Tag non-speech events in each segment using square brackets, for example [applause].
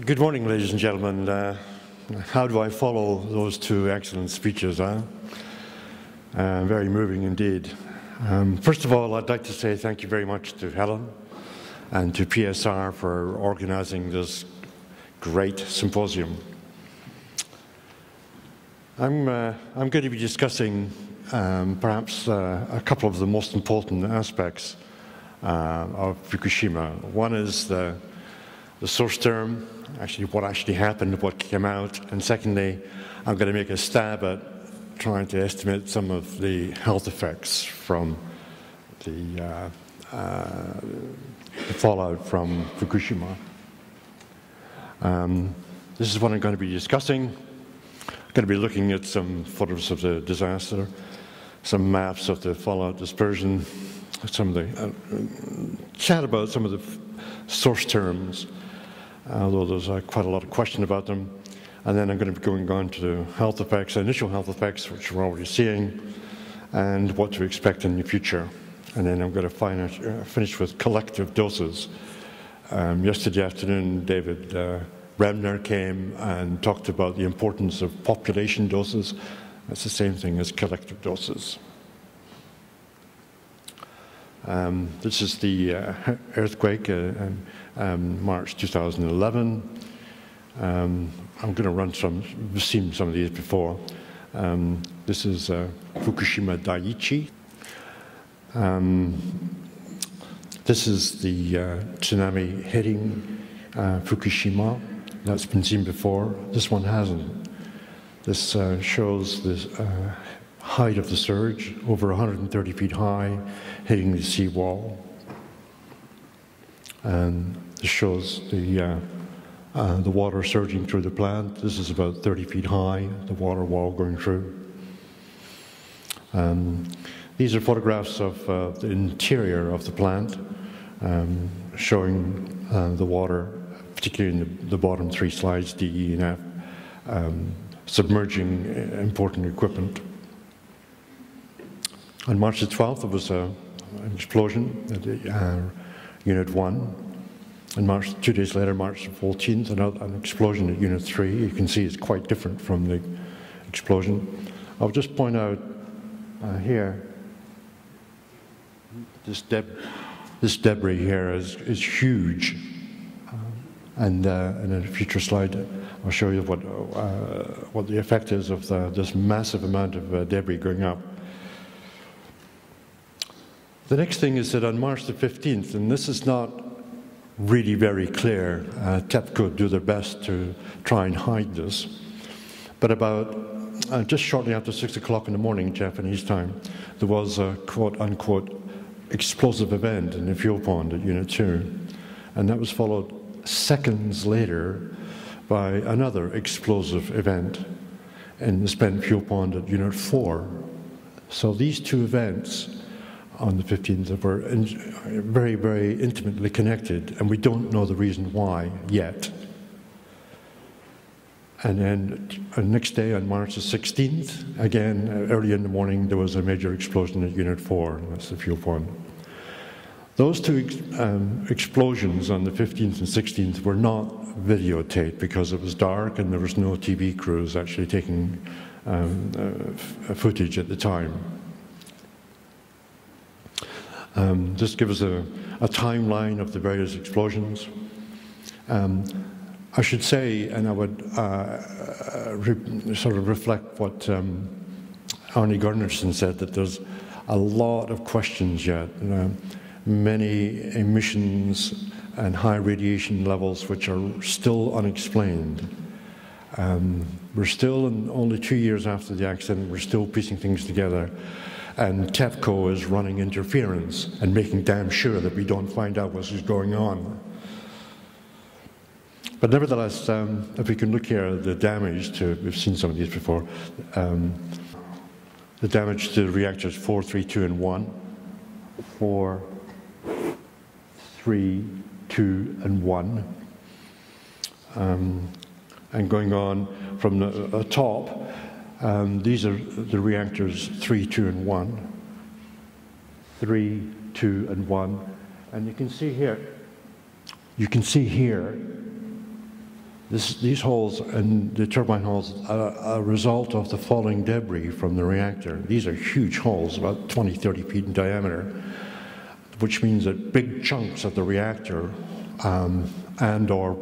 Good morning, ladies and gentlemen. Uh, how do I follow those two excellent speeches? Huh? Uh, very moving indeed. Um, first of all, I'd like to say thank you very much to Helen and to PSR for organizing this great symposium. I'm, uh, I'm going to be discussing um, perhaps uh, a couple of the most important aspects uh, of Fukushima. One is the, the source term, actually what actually happened, what came out, and secondly, I'm going to make a stab at trying to estimate some of the health effects from the, uh, uh, the fallout from Fukushima. Um, this is what I'm going to be discussing. I'm going to be looking at some photos of the disaster, some maps of the fallout dispersion, some of the uh, chat about some of the source terms, although there's uh, quite a lot of question about them. And then I'm going to be going on to health effects, initial health effects, which we're already seeing, and what to expect in the future. And then I'm going to finish, uh, finish with collective doses. Um, yesterday afternoon, David uh, came and talked about the importance of population doses. That's the same thing as collective doses. Um, this is the uh, [laughs] earthquake uh, um, March 2011. Um, I'm going to run some, we've seen some of these before. Um, this is uh, Fukushima Daiichi. Um, this is the uh, tsunami hitting uh, Fukushima. That's been seen before. This one hasn't. This uh, shows the uh, height of the surge, over 130 feet high, hitting the seawall. And this shows the, uh, uh, the water surging through the plant. This is about 30 feet high, the water wall going through. Um, these are photographs of uh, the interior of the plant, um, showing uh, the water, particularly in the, the, bottom three slides, D, E, and F, um, submerging important equipment. On March the 12th, there was an explosion at uh, Unit 1. And March, two days later, March 14th, another, an explosion at Unit 3. You can see it's quite different from the explosion. I'll just point out uh, here, this, deb this, debris here is, is huge. Uh, and uh, in a future slide, I'll show you what, uh, what the effect is of the, this massive amount of uh, debris going up. The next thing is that on March the 15th, and this is not really very clear, uh, TEPCO do their best to try and hide this, but about uh, just shortly after 6 o'clock in the morning, Japanese time, there was a quote unquote explosive event in the fuel pond at Unit 2. And that was followed seconds later by another explosive event in the spent fuel pond at Unit 4. So these two events on the 15th that were very, very intimately connected, and we don't know the reason why yet. And then the uh, next day, on March the 16th, again, uh, early in the morning, there was a major explosion at Unit 4, that's the fuel pond. Those two um, explosions on the 15th and 16th were not videotaped because it was dark and there was no TV crews actually taking um, uh, footage at the time. Um, just give us a, a, timeline of the various explosions. Um, I should say, and I would uh, uh sort of reflect what um, Arnie Gundersen said, that there's a lot of questions yet. many emissions and high radiation levels which are still unexplained. Um, we're still, in, only two years after the accident, we're still piecing things together and TEPCO is running interference and making damn sure that we don't find out what is going on. But nevertheless, um, if we can look here, the damage to, we've seen some of these before, um, the damage to reactors 4, 3, 2, and 1, 4, 3, 2, and 1. Um, and going on from the, the top, um, these are the reactors 3, 2, and 1. 3, 2, and 1. And you can see here, you can see here This, these holes and the turbine holes are a result of the falling debris from the reactor. These are huge holes, about 20, 30 feet in diameter, which means that big chunks of the reactor um, and or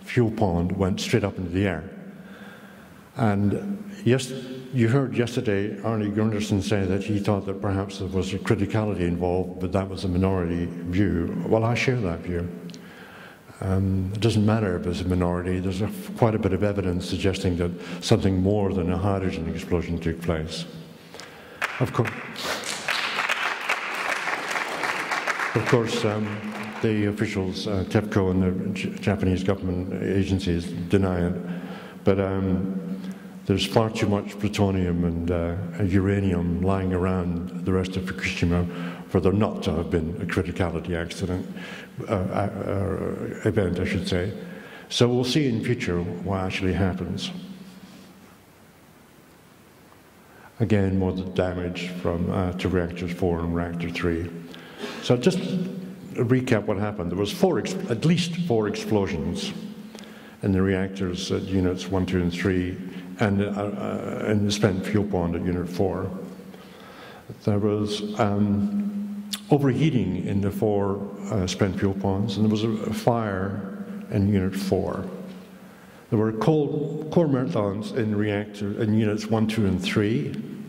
fuel pond went straight up into the air. And yes, you heard yesterday Arnie Gundersen say that he thought that perhaps there was a criticality involved, but that was a minority view. Well, I share that view. Um, it doesn't matter if it's a minority, there's a, quite a bit of evidence suggesting that something more than a hydrogen explosion took place. Of course, of course um, the officials, uh, TEPCO and the J Japanese government agencies deny it, but um, there's far too much plutonium and uh, uranium lying around the rest of Fukushima for there not to have been a criticality accident, uh, uh, event, I should say. So we'll see in future what actually happens. Again, more damage from uh, to reactors 4 and reactor 3. So just recap what happened. There was four, at least four explosions in the reactors at units 1, 2, and 3, and, uh, uh, the spent fuel pond at unit 4. There was um, overheating in the four uh, spent fuel ponds, and there was a, fire in Unit 4. There were cold, core marathons in reactor in Units 1, 2, and 3,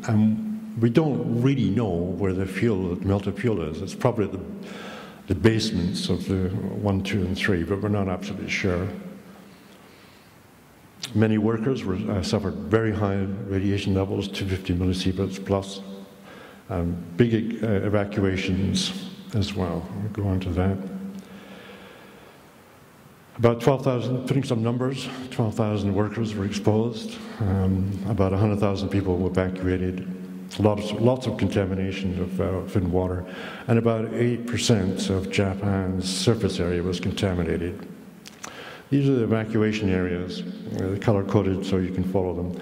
and we don't really know where the fuel, the melted fuel is. It's probably the, the basements of the 1, 2, and 3, but we're not absolutely sure. Many workers were, uh, suffered very high radiation levels, 250 millisieverts plus um, big uh, evacuations as well. We'll go on to that. About 12,000, putting some numbers, 12,000 workers were exposed. Um, about 100,000 people were evacuated. Lots, lots of contamination of, uh, of water. And about 8% of Japan's surface area was contaminated. These are the evacuation areas, uh, color coded so you can follow them.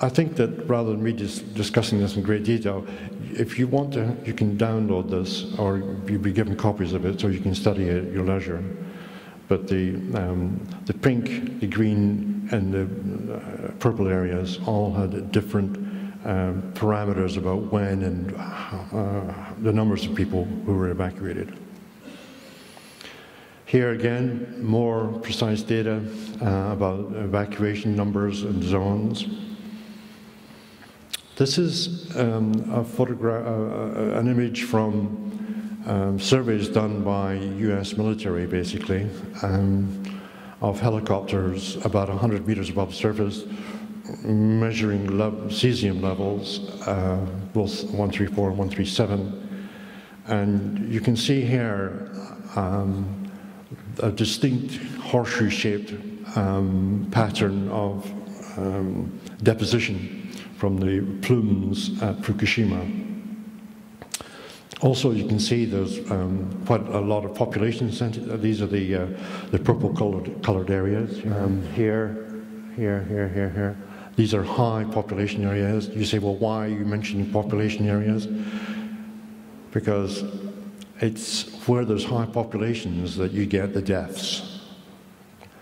I think that rather than me just discussing this in great detail, if you want to, you can download this or you'll be given copies of it so you can study it at your leisure. But the, um, the pink, the green, and the uh, purple areas all had different um, parameters about when and uh, the numbers of people who were evacuated. Here again, more precise data uh, about evacuation numbers and zones. This is um, a photograph, uh, uh, an image from um, surveys done by US military, basically, um, of helicopters about 100 meters above surface, measuring cesium levels, uh, both 134 and 137. And you can see here um, a distinct horseshoe-shaped um, pattern of um, deposition from the plumes at Fukushima. Also, you can see there's um, quite a lot of population centers. These are the, uh, the purple colored, colored areas. Um, here, here, here, here, here. These are high population areas. You say, well, why are you mentioning population areas? Because it's where there's high populations that you get the deaths.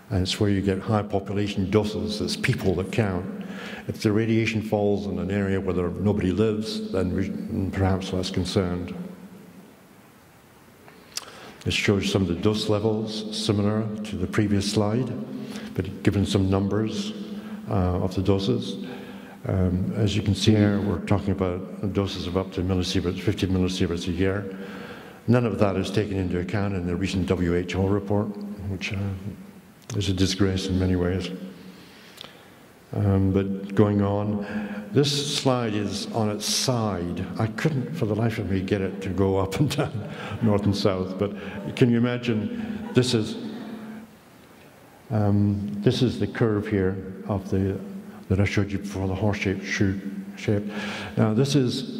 And it's where you get high population doses, it's people that count. If the radiation falls in an area where nobody lives, then perhaps less concerned. It shows some of the dose levels similar to the previous slide, but given some numbers uh, of the doses. Um, as you can see here, we're talking about doses of up to millisieverts, 50 millisieverts a year. None of that is taken into account in the recent WHO report, which uh, is a disgrace in many ways. Um, but going on, this slide is on its side. I couldn't, for the life of me, get it to go [laughs] up and down, north and south. But can you imagine? This is um, this is the curve here of the that I showed you before, the horse-shaped shape. Now this is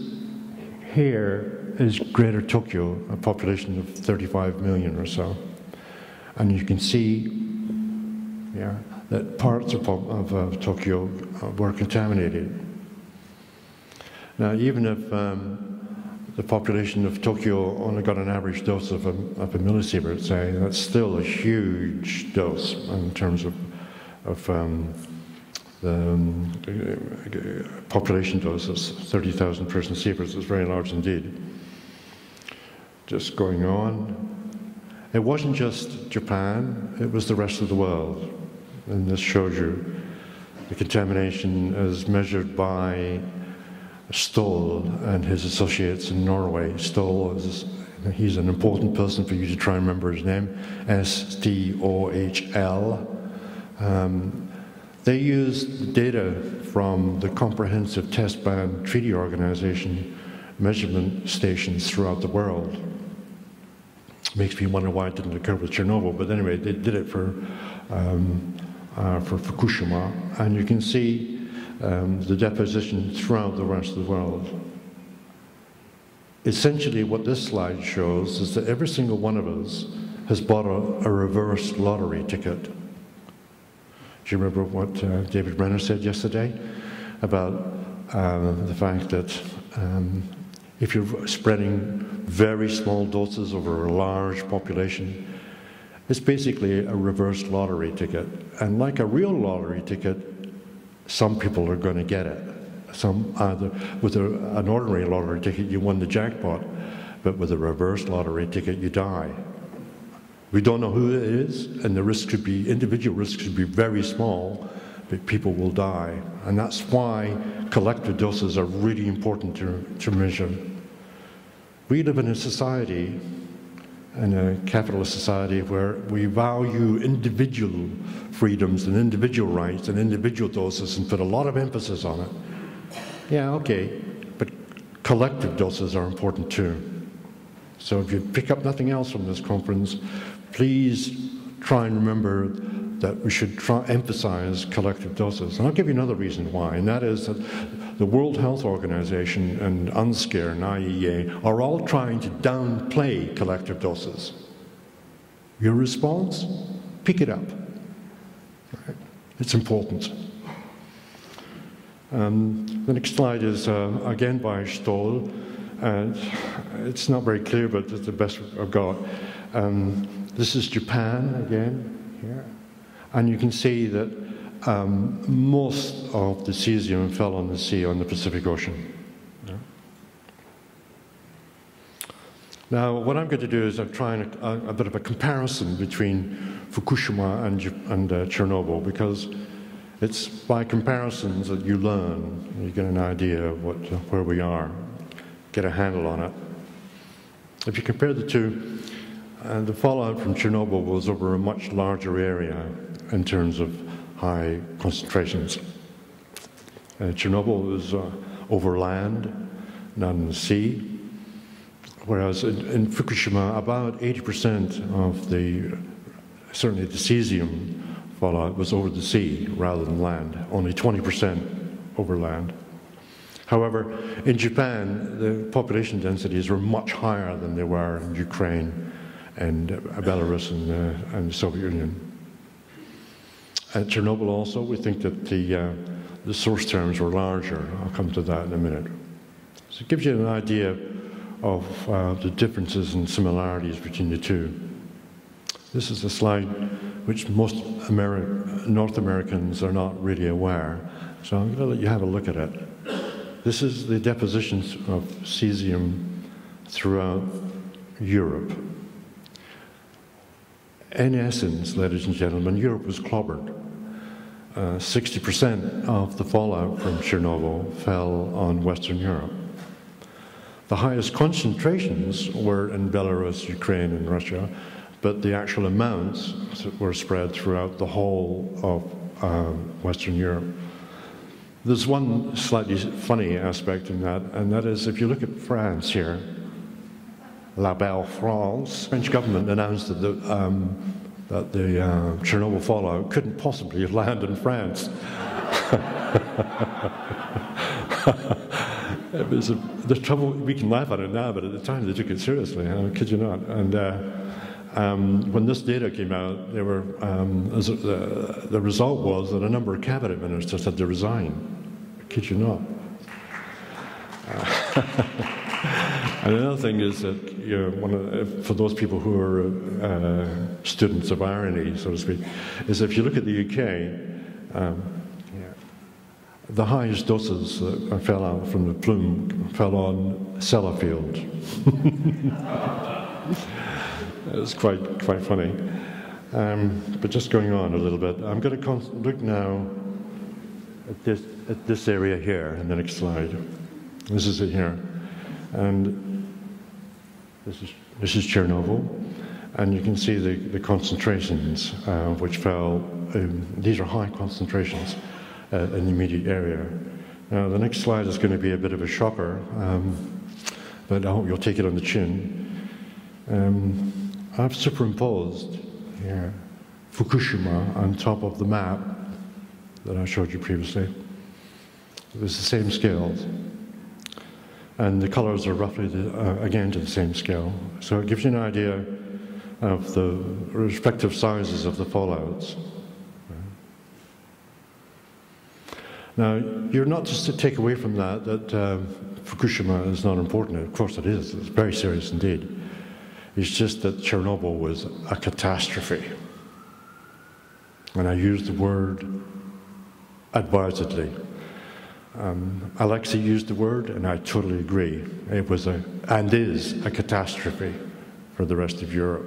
here is Greater Tokyo, a population of 35 million or so, and you can see, yeah that parts of, of Tokyo uh, were contaminated. Now, even if um, the population of Tokyo only got an average dose of a, of a millisievert, say, that's still a huge dose in terms of, of um, the um, population doses, 30,000 person sieverts is very large indeed. Just going on. It wasn't just Japan, it was the rest of the world. And this shows you the contamination as measured by Stohl and his associates in Norway. Stohl is he's an important person for you to try and remember his name, S-T-O-H-L. Um, they used data from the Comprehensive Test Ban Treaty Organization measurement stations throughout the world. Makes me wonder why it didn't occur with Chernobyl, but anyway, they did it for, um, uh, for Fukushima, and you can see um, the deposition throughout the rest of the world. Essentially, what this slide shows is that every single one of us has bought a, a reverse lottery ticket. Do you remember what uh, David Brenner said yesterday about uh, the fact that um, if you're spreading very small doses over a large population, it's basically a reverse lottery ticket. And like a real lottery ticket, some people are going to get it. Some either with a, an ordinary lottery ticket, you won the jackpot, but with a reverse lottery ticket, you die. We don't know who it is, and the risk could be individual risk could be very small, but people will die, and that's why collective doses are really important to, to measure. We live in a society in a capitalist society where we value individual freedoms and individual rights and individual doses and put a lot of emphasis on it. Yeah, okay, but collective doses are important too. So if you pick up nothing else from this conference, please try and remember that we should try, emphasize collective doses. And I'll give you another reason why, and that is that the World Health Organization and UNSCEAR and IEA are all trying to downplay collective doses. Your response? Pick it up. It's important. Um, the next slide is uh, again by Stohl. And it's not very clear, but it's the best I've got. Um, this is Japan again here. And you can see that um, most of the cesium fell on the sea on the Pacific Ocean. Now, what I'm going to do is I'm trying a, a, bit of a comparison between Fukushima and, and uh, Chernobyl because it's by comparisons that you learn, you get an idea of what, where we are, get a handle on it. If you compare the two, uh, the fallout from Chernobyl was over a much larger area in terms of high concentrations. Uh, Chernobyl was uh, over land, not in the sea, whereas in, in Fukushima, about 80% of the, certainly the cesium fallout was over the sea rather than land, only 20% over land. However, in Japan, the population densities were much higher than they were in Ukraine and Belarus and, uh, and the Soviet Union. At Chernobyl also, we think that the, uh, the source terms were larger. I'll come to that in a minute. So it gives you an idea of uh, the differences and similarities between the two. This is a slide which most Ameri North Americans are not really aware, so I'm going to let you have a look at it. This is the depositions of cesium throughout Europe. In essence, ladies and gentlemen, Europe was clobbered. 60% uh, of the fallout from Chernobyl fell on Western Europe. The highest concentrations were in Belarus, Ukraine, and Russia, but the actual amounts were spread throughout the whole of um, Western Europe. There's one slightly funny aspect in that, and that is if you look at France here, La Belle France, the French government announced that the, um, that the uh, Chernobyl fallout couldn't possibly land in France. [laughs] it was a, the trouble, we can laugh at it now, but at the time they took it seriously, I kid you not. And uh, um, when this data came out, were, um, a, the, the result was that a number of cabinet ministers had to resign. I kid you not. Uh, [laughs] And another thing is that you know, one of, for those people who are uh, students of irony, so to speak, is if you look at the UK, um, the highest doses that fell out from the plume fell on Sellafield. [laughs] it was quite, quite funny. Um, but just going on a little bit, I'm going to look now at this, at this area here in the next slide. This is it here. And this is, this is Chernobyl. And you can see the, the concentrations uh, which fell. Um, these are high concentrations uh, in the immediate area. Now, the next slide is going to be a bit of a shocker, um, but I hope you'll take it on the chin. Um, I've superimposed here Fukushima on top of the map that I showed you previously. It was the same scales. And the colors are roughly, the, uh, again, to the same scale. So it gives you an idea of the respective sizes of the fallouts. Now, you're not just to take away from that that um, Fukushima is not important. Of course it is. It's very serious indeed. It's just that Chernobyl was a catastrophe. And I use the word advisedly. Um, Alexei used the word, and I totally agree. It was a, and is a catastrophe for the rest of Europe.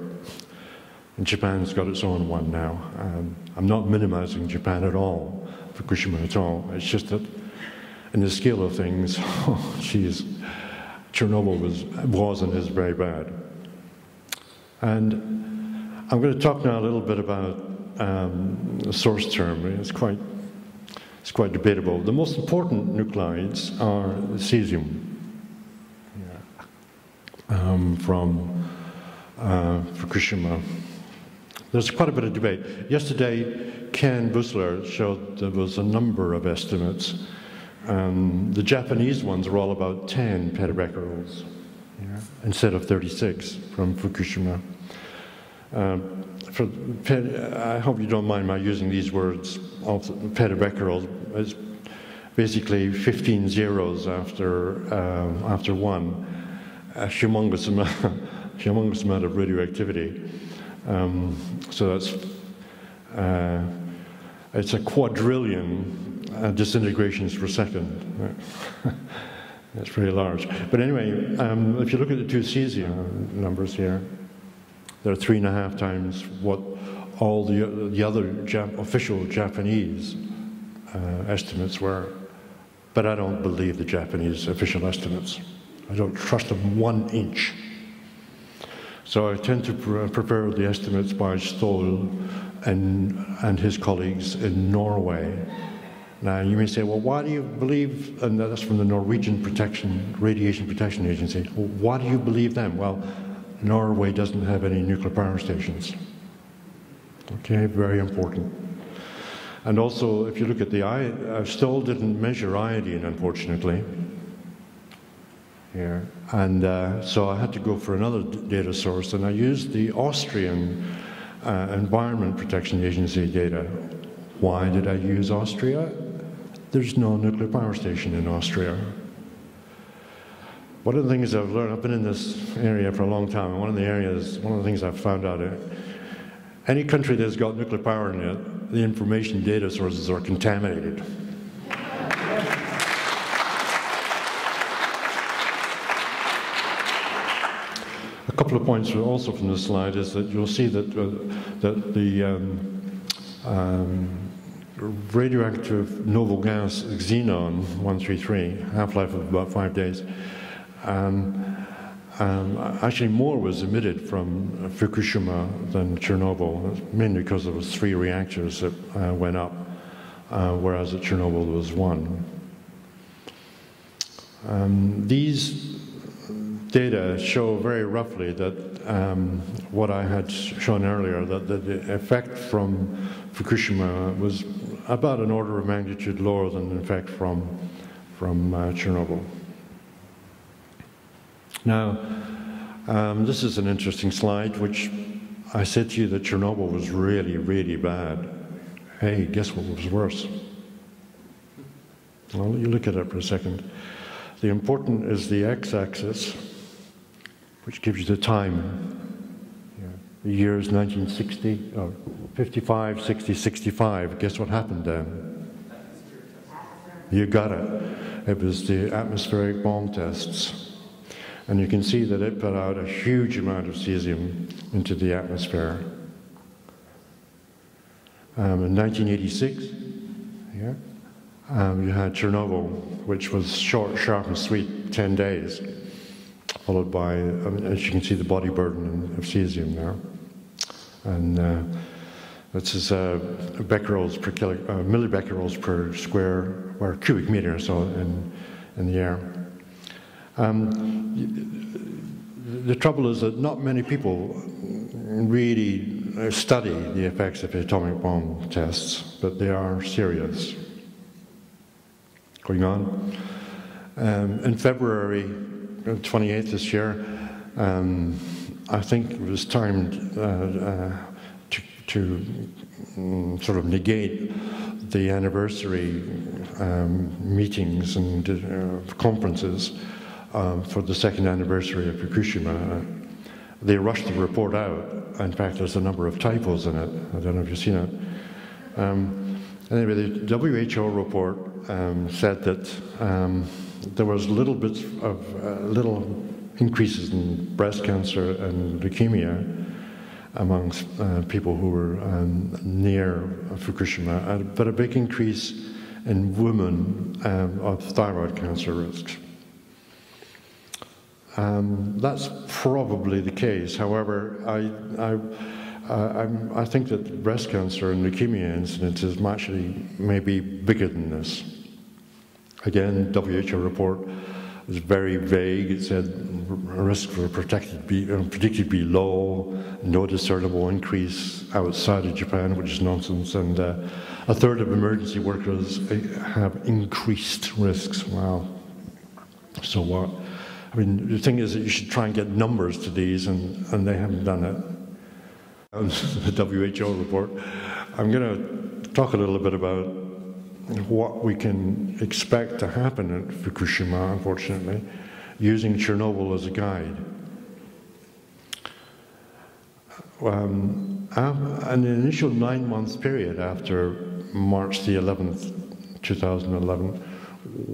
And Japan's got its own one now. Um, I'm not minimizing Japan at all. Fukushima at all. It's just that in the scale of things, [laughs] oh, geez, Chernobyl was, was and is very bad. And I'm going to talk now a little bit about um, the source term. It's quite, it's quite debatable. The most important nuclides are cesium um, from uh, Fukushima. There's quite a bit of debate. Yesterday, Ken Buesseler showed there was a number of estimates. Um, the Japanese ones were all about 10 petabecquerels yeah, instead of 36 from Fukushima. Um, for, I hope you don't mind my using these words of. It's basically 15 zeros after, um, after one, a humongous amount, [laughs] humongous amount of radioactivity. Um, so that's uh, it's a quadrillion uh, disintegrations per second. [laughs] That's pretty large. But anyway, um, if you look at the two cesium numbers here, they're three and a half times what all the, the other Jap official Japanese uh, estimates were. But I don't believe the Japanese official estimates. I don't trust them one inch. So I tend to pre prepare the estimates by Stohl and, and his colleagues in Norway. Now, you may say, well, why do you believe, and that's from the Norwegian Protection, Radiation Protection Agency, why do you believe them? Well, Norway doesn't have any nuclear power stations. Okay, very important. And also, if you look at the, I, I still didn't measure iodine, unfortunately. Here. And uh, so I had to go for another data source, and I used the Austrian uh, Environment Protection Agency data. Why did I use Austria? There's no nuclear power station in Austria. One of the things I've learned, I've been in this area for a long time, and one of the areas, one of the things I've found out, uh, any country that's got nuclear power in it, the information data sources are contaminated. A couple of points also from this slide is that you'll see that, uh, that the um, um, radioactive noble gas xenon 133, half-life of about five days, um, um, actually more was emitted from Fukushima than Chernobyl, mainly because there was three reactors that uh, went up, uh, whereas at Chernobyl there was one. Um, these data show very roughly that um, what I had shown earlier, that, that the effect from Fukushima was about an order of magnitude lower than the effect from, from uh, Chernobyl. Now, um, this is an interesting slide, which I said to you that Chernobyl was really, really bad. Hey, guess what was worse? Well, you look at it for a second. The important is the x-axis, which gives you the time. The year is 1960, or 55, 60, 65. Guess what happened then? You got it. It was the atmospheric bomb tests. And you can see that it put out a huge amount of cesium into the atmosphere. Um, in 1986, yeah, um, you had Chernobyl, which was short, sharp, and sweet, 10 days, followed by, um, as you can see, the body burden of cesium there. And uh, this is uh, becquerels per kilo, uh, millibecquerels per square or cubic meter, so in, in the air. Um, the trouble is that not many people really study the effects of atomic bomb tests, but they are serious. Going on. Um, in February 28th this year, um, I think it was timed uh, uh, to, to um, sort of negate the anniversary um, meetings and uh, conferences uh, for the second anniversary of Fukushima. They rushed the report out. In fact, there's a number of typos in it. I don't know if you've seen it. Um, anyway, the WHO report um, said that um, there was little bits of uh, little increases in breast cancer and leukemia amongst uh, people who were um, near Fukushima, uh, but a big increase in women um, of thyroid cancer risks. Um, that's probably the case. However, I, I, I, think that breast cancer and leukemia incidence is actually maybe bigger than this. Again, WHO report was very vague. It said risk for protected be, uh, predicted be low, no discernible increase outside of Japan, which is nonsense, and uh, a third of emergency workers uh, have increased risks. Wow. So what? I mean, the thing is that you should try and get numbers to these, and, and they haven't done it. [laughs] the WHO report. I'm going to talk a little bit about what we can expect to happen at Fukushima, unfortunately, using Chernobyl as a guide. Um, an initial nine month period after March the 11th, 2011,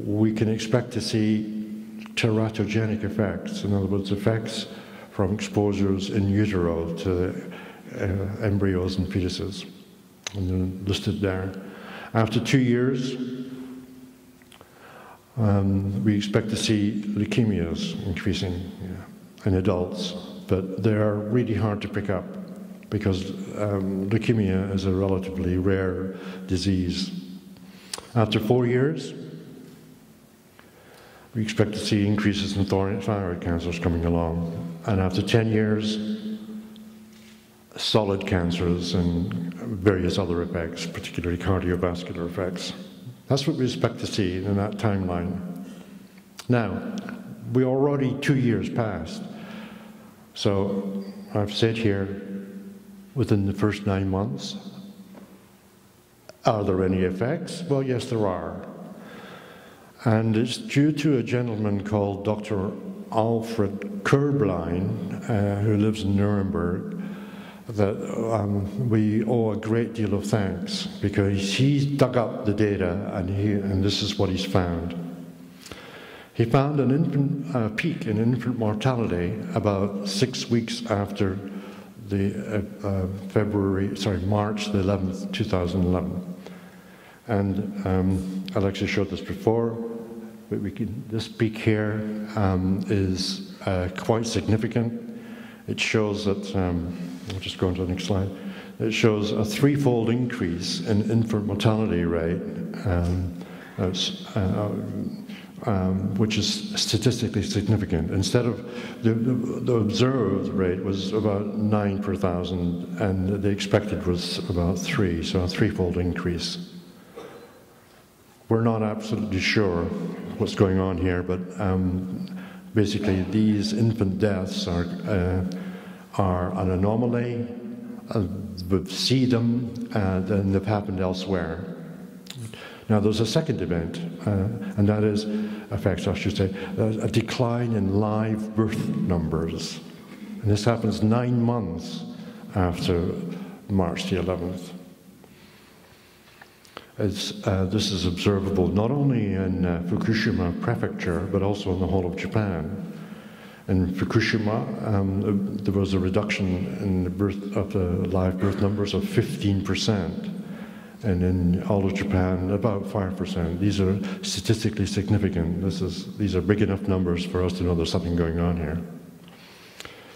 we can expect to see teratogenic effects, in other words, effects from exposures in utero to uh, embryos and fetuses, and listed there. After two years, um, we expect to see leukemias increasing yeah, in adults, but they are really hard to pick up because um, leukemia is a relatively rare disease. After four years, we expect to see increases in thyroid cancers coming along. And after 10 years, solid cancers and various other effects, particularly cardiovascular effects. That's what we expect to see in that timeline. Now, we're already two years past. So I've said here, within the first nine months, are there any effects? Well, yes, there are. And it's due to a gentleman called Dr. Alfred Körblein, uh, who lives in Nuremberg, that um, we owe a great deal of thanks because he's dug up the data and, he, and this is what he's found. He found an infant uh, peak in infant mortality about six weeks after the uh, uh, February, sorry, March the 11th, 2011. And um, Alexei showed this before, but we can, this peak here um, is uh, quite significant. It shows that, um, I'll just go on to the next slide. It shows a threefold increase in infant mortality rate, um, uh, um, which is statistically significant. Instead of the, the, the, observed rate was about nine per thousand, and the expected was about three, so a threefold increase. We're not absolutely sure what's going on here, but um, basically these infant deaths are, uh, are an anomaly. Uh, we see them, uh, and they've happened elsewhere. Now, there's a second event, uh, and that is, affects, I should say, a decline in live birth numbers. And this happens nine months after March the 11th. Uh, this is observable not only in uh, Fukushima prefecture, but also in the whole of Japan. In Fukushima, um, there was a reduction in the birth of the live birth numbers of 15%, and in all of Japan, about 5%. These are statistically significant. This is, these are big enough numbers for us to know there's something going on here.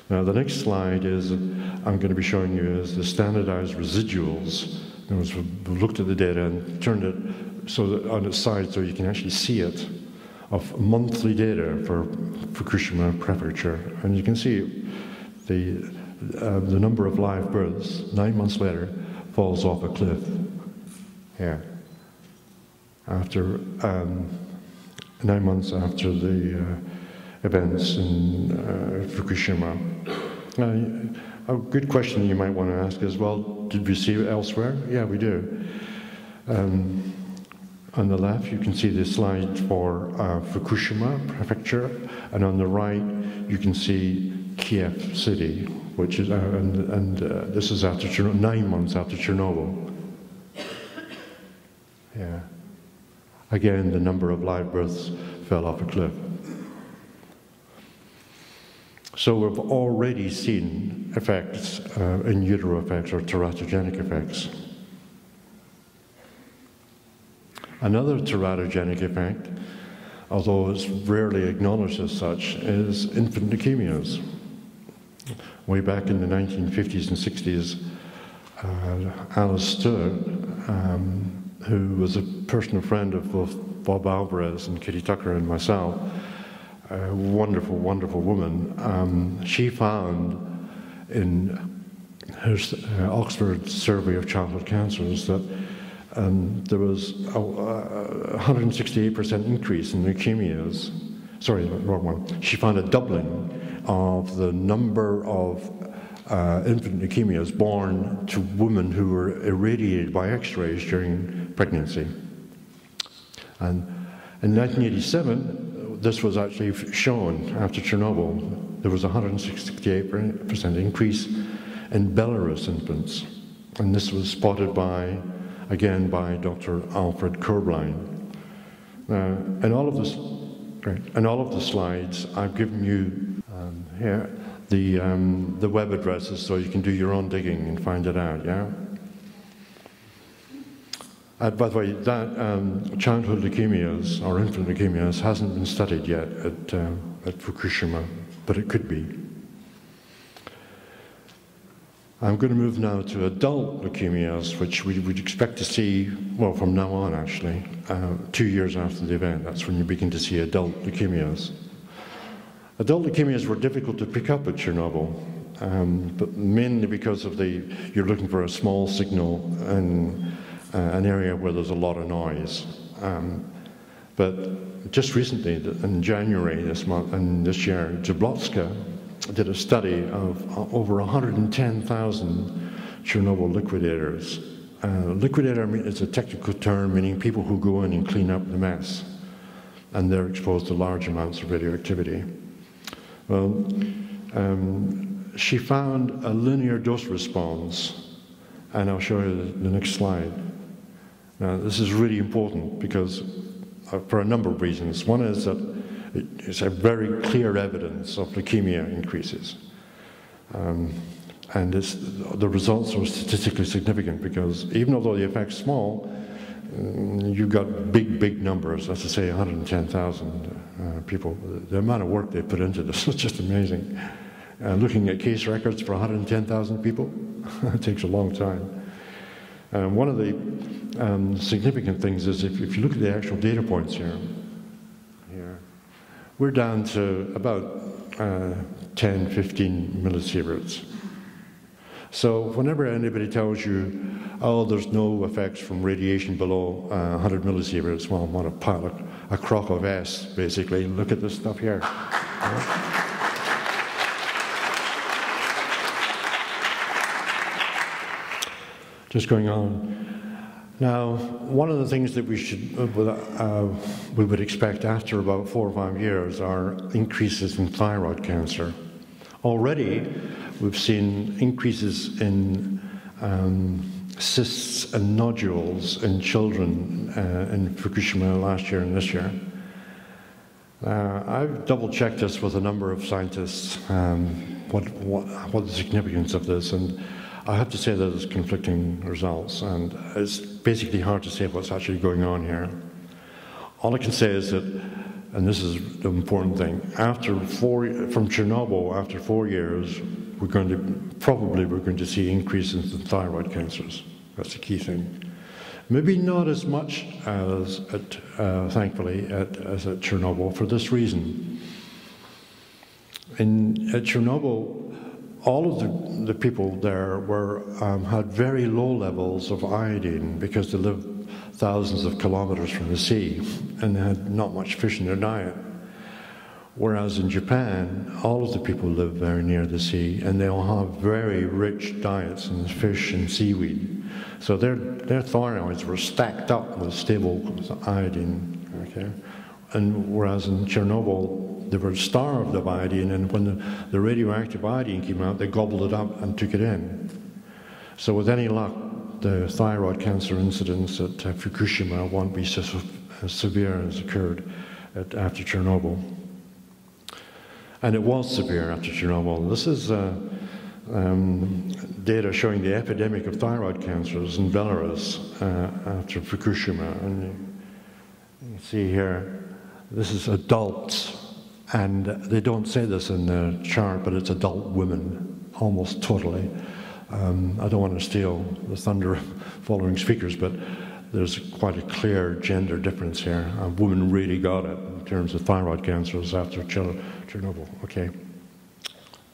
Now, the next slide is I'm going to be showing you is the standardized residuals. We looked at the data and turned it so that on its side so you can actually see it of monthly data for Fukushima prefecture. And you can see the, uh, the number of live births nine months later falls off a cliff here. After um, nine months after the uh, events in uh, Fukushima. A good question you might want to ask is well, did we see it elsewhere? Yeah, we do. Um, on the left, you can see the slide for uh, Fukushima prefecture, and on the right, you can see Kiev city, which is, uh, and, and uh, this is after nine months after Chernobyl. Yeah. Again, the number of live births fell off a cliff. So we've already seen effects, uh, in utero effects or teratogenic effects. Another teratogenic effect, although it's rarely acknowledged as such, is infant leukemias. Way back in the 1950s and 60s, uh, Alice Stewart, um, who was a personal friend of both Bob Alvarez and Kitty Tucker and myself, a wonderful, wonderful woman, um, she found in her uh, Oxford survey of childhood cancers that um, there was a, a 168% increase in leukemias. Sorry, wrong one. She found a doubling of the number of uh, infant leukemias born to women who were irradiated by X-rays during pregnancy. And in 1987, this was actually shown after Chernobyl. There was a 168% increase in Belarus infants. And this was spotted by again by Dr. Alfred Körblein. Now, in all of this, in all of the slides, I've given you um, here the, um, the web addresses so you can do your own digging and find it out, yeah? Uh, by the way, that um, childhood leukemias or infant leukemias hasn't been studied yet at, uh, at Fukushima, but it could be. I'm going to move now to adult leukemias, which we would expect to see, well, from now on actually, uh, two years after the event. That's when you begin to see adult leukemias. Adult leukemias were difficult to pick up at Chernobyl, um, but mainly because of the, you're looking for a small signal in uh, an area where there's a lot of noise. Um, but just recently, in January this month and this year, Zablotska did a study of uh, over 110,000 Chernobyl liquidators. Uh, liquidator is a technical term meaning people who go in and clean up the mess, and they're exposed to large amounts of radioactivity. Well, um, she found a linear dose response, and I'll show you the, the next slide. Now, this is really important because, uh, for a number of reasons. One is that it's a very clear evidence of leukemia increases. Um, and the results are statistically significant because even although the effect's small, mm, you got big, big numbers, as I say, 110,000 uh, people. The amount of work they put into this [laughs] is just amazing. Uh, looking at case records for 110,000 people, [laughs] takes a long time. And one of the um, significant things is if, if you look at the actual data points here, here we're down to about uh, 10, 15 millisieverts. So whenever anybody tells you, oh, there's no effects from radiation below uh, 100 millisieverts, well, I'm a pile of, a crock of S, basically. Look at this stuff here. Just going on. Now, one of the things that we should uh, uh, we would expect after about four or five years are increases in thyroid cancer. Already, we've seen increases in um, cysts and nodules in children uh, in Fukushima last year and this year. Uh, I've double checked this with a number of scientists, um, what, what, what the significance of this, and I have to say that there's conflicting results, and it's basically hard to say what's actually going on here. All I can say is that, and this is the important thing, after four, from Chernobyl, after four years, we're going to, probably we're going to see increases in thyroid cancers. That's the key thing. Maybe not as much as, at, uh, thankfully, at, as at Chernobyl for this reason. In, at Chernobyl, all of the, the people there were, um, had very low levels of iodine because they lived thousands of kilometers from the sea and they had not much fish in their diet. Whereas in Japan, all of the people live very near the sea and they all have very rich diets in fish and seaweed. So their, their thyroids were stacked up with stable iodine. Okay? And whereas in Chernobyl, they were starved of iodine, and when the, the radioactive iodine came out, they gobbled it up and took it in. So with any luck, the thyroid cancer incidence at uh, Fukushima won't be so as severe as occurred at, after Chernobyl. And it was severe after Chernobyl. This is uh, um, data showing the epidemic of thyroid cancers in Belarus uh, after Fukushima. And you see here, this is adults, and they don't say this in the chart, but it's adult women, almost totally. Um, I don't want to steal the thunder of [laughs] following speakers, but there's quite a clear gender difference here. Women really got it in terms of thyroid cancers after Chernobyl. Okay,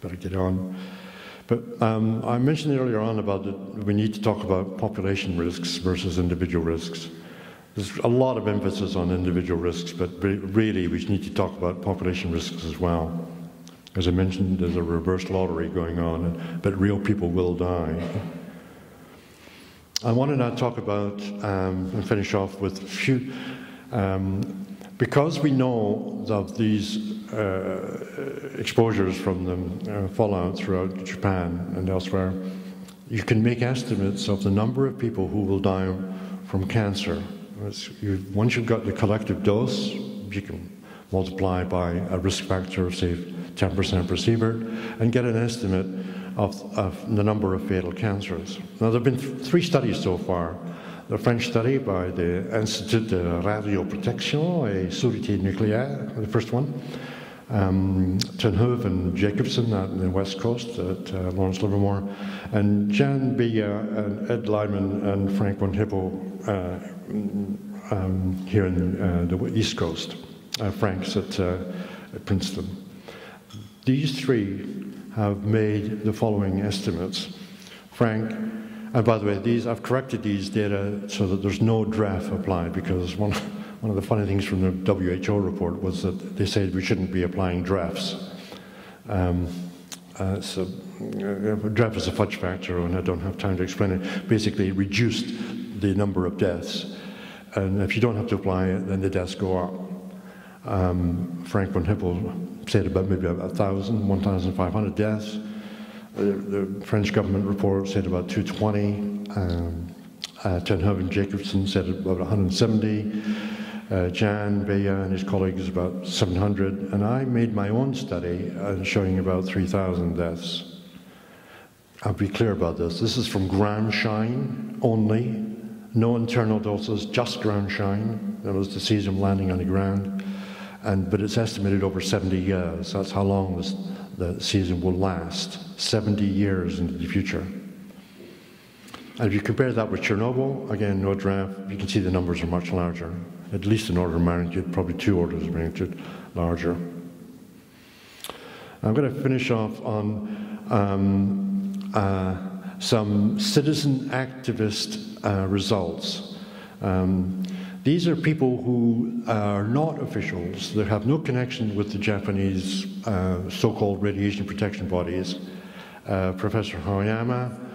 better get on. But um, I mentioned earlier on about that we need to talk about population risks versus individual risks. There's a lot of emphasis on individual risks, but really we need to talk about population risks as well. As I mentioned, there's a reverse lottery going on, but real people will die. I want to now talk about um, and finish off with a few um, because we know of these uh, exposures from the uh, fallout throughout Japan and elsewhere, you can make estimates of the number of people who will die from cancer. You, once you've got the collective dose, you can multiply by a risk factor of, say, 10% per sievert, and get an estimate of, of the number of fatal cancers. Now, there have been th three studies so far the French study by the Institut de Radioprotection et Sûreté Nucléaire, the first one. Um, Ten Hoeve and Jacobson on the West Coast at uh, Lawrence Livermore, and Jan Beyea and Ed Lyman and Frank Hippel uh, um, here in uh, the East Coast. Uh, Frank's at, uh, at Princeton. These three have made the following estimates. Frank and by the way, these I've corrected these data so that there's no DREF applied because one, [laughs] one of the funny things from the WHO report was that they said we shouldn't be applying DREFs. Um, uh, so uh, DREF is a fudge factor, and I don't have time to explain it. Basically, it reduced the number of deaths, and if you don't have to apply it, then the deaths go up. Um, Frank von Hippel said about maybe a 1,000, 1,500 deaths. The, the, French government report said about 220. Um, uh, Ten Hoeve Jacobson said about 170. Uh, Jan Beyea and his colleagues about 700. And I made my own study uh, showing about 3,000 deaths. I'll be clear about this. This is from ground shine only. No internal doses, just ground shine. That was the cesium landing on the ground. And, but it's estimated over 70 years. That's how long this the cesium will last 70 years into the future. And if you compare that with Chernobyl, again, no DREF, you can see the numbers are much larger, at least an order of magnitude, probably two orders of magnitude larger. I'm going to finish off on um, uh, some citizen activist uh, results. Um, these are people who are not officials, they have no connection with the Japanese uh, so-called radiation protection bodies. Uh, Professor Hoyama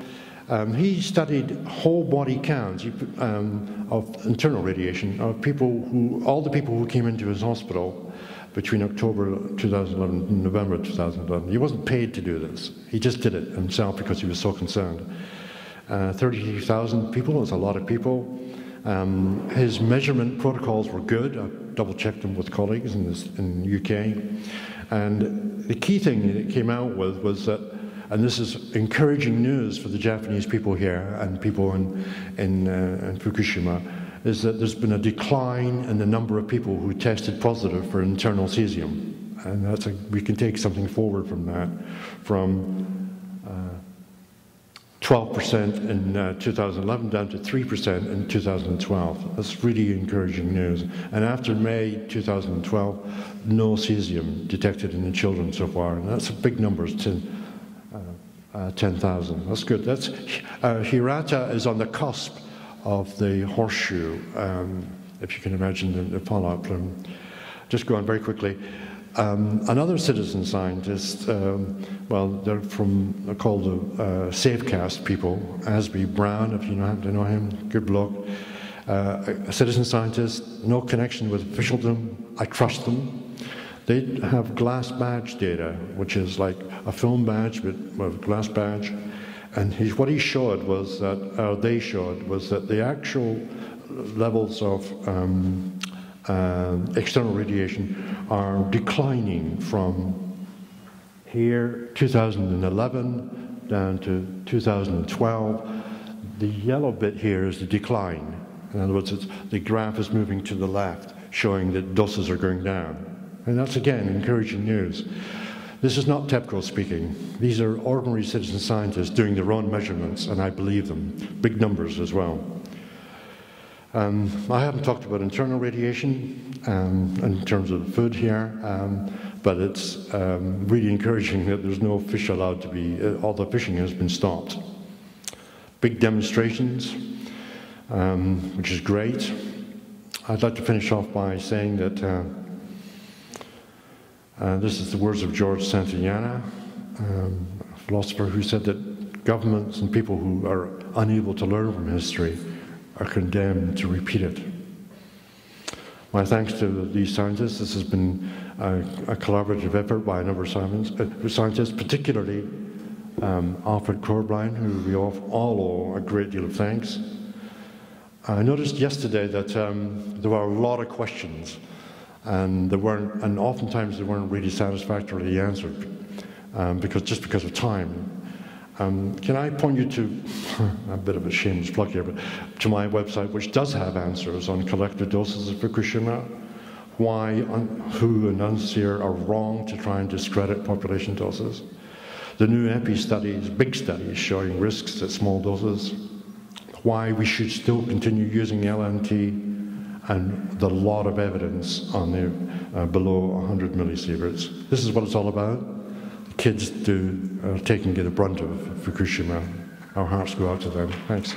Um, he studied whole body counts um, of internal radiation of people who, all the people who came into his hospital between October 2011 and November 2011. He wasn't paid to do this. He just did it himself because he was so concerned. Uh, 30,000 people is a lot of people. Um, his measurement protocols were good. I double checked them with colleagues in, this, in the UK. And the key thing that it came out with was that and this is encouraging news for the Japanese people here and people in, in, uh, in Fukushima, is that there's been a decline in the number of people who tested positive for internal cesium. And that's a, we can take something forward from that, from 12% uh, in uh, 2011 down to 3% in 2012. That's really encouraging news. And after May 2012, no cesium detected in the children so far. And that's a big number. It's uh, 10,000. That's good. That's, uh, Hirata is on the cusp of the horseshoe, um, if you can imagine the, the fallout plume. Just go on very quickly. Um, another citizen scientist, um, well, they're from, they're called the uh, Safecast people, Azby Brown, if you know, to know him, good bloke. Uh, a citizen scientist, no connection with officialdom, I trust them. They have glass badge data, which is like a film badge with, with glass badge. And he, what he showed was that, or they showed, was that the actual levels of um, uh, external radiation are declining from here, 2011, down to 2012. The yellow bit here is the decline. In other words, the graph is moving to the left, showing that doses are going down. And that's again encouraging news. This is not TEPCO speaking. These are ordinary citizen scientists doing their own measurements, and I believe them. Big numbers as well. Um, I haven't talked about internal radiation um, in terms of food here, um, but it's um, really encouraging that there's no fish allowed to be, uh, all the fishing has been stopped. Big demonstrations, um, which is great. I'd like to finish off by saying that uh, uh, this is the words of George Santayana, um, a philosopher who said that governments and people who are unable to learn from history are condemned to repeat it. My thanks to these scientists. This has been a, a collaborative effort by a number of scientists, uh, scientists particularly um, Alfred Körblein, who we all owe a great deal of thanks. I noticed yesterday that um, there were a lot of questions and they weren't, and oftentimes they weren't really satisfactorily answered um, because just because of time. Um, can I point you to [laughs] a bit of a shameless plug here, but to my website, which does have answers on collective doses of Fukushima, why WHO and UNSCEAR are wrong to try and discredit population doses. The new EPI studies, big studies showing risks at small doses, why we should still continue using LNT and the lot of evidence on the uh, below 100 millisieverts. This is what it's all about. The kids do are taking the brunt of Fukushima. Our hearts go out to them. Thanks.